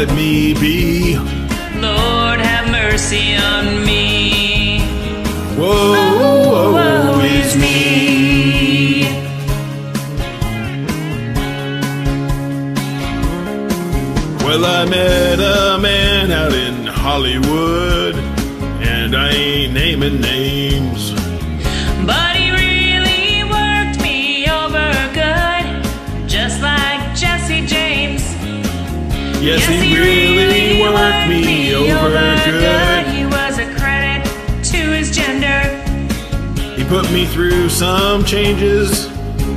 let me be. Lord, have mercy on me. Woe, woe is me. Well, I met a man out in Hollywood, and I ain't naming names. Yes, he really worked me over good. He was a credit to his gender. He put me through some changes,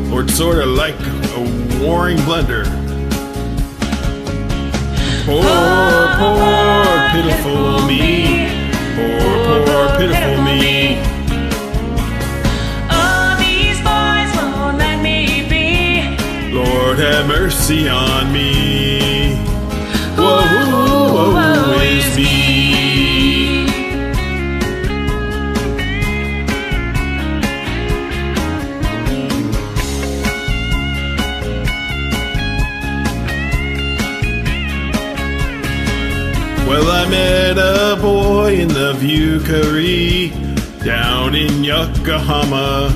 or it's sort of like a Waring blender. Poor, poor, pitiful me. Poor, poor, pitiful me. These boys won't let me be. Lord have mercy on me. Me. Well, I met a boy in the Vieux Carré down in Yokohama.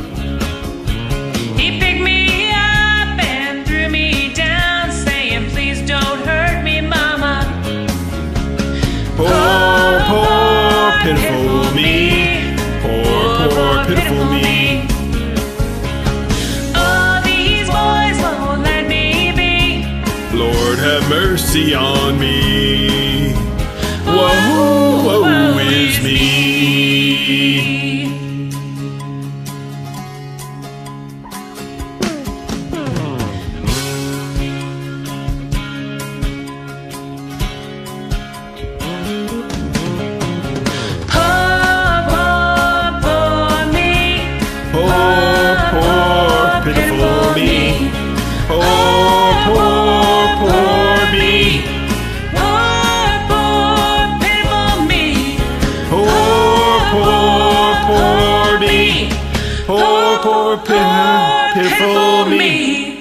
Pitiful me. Oh, these boys won't let me be. Lord have mercy on me. Whoa, woe is me. Poor, poor, poor me. Poor, poor, pitiful me. Poor, poor, poor me. Poor, poor, pitiful me.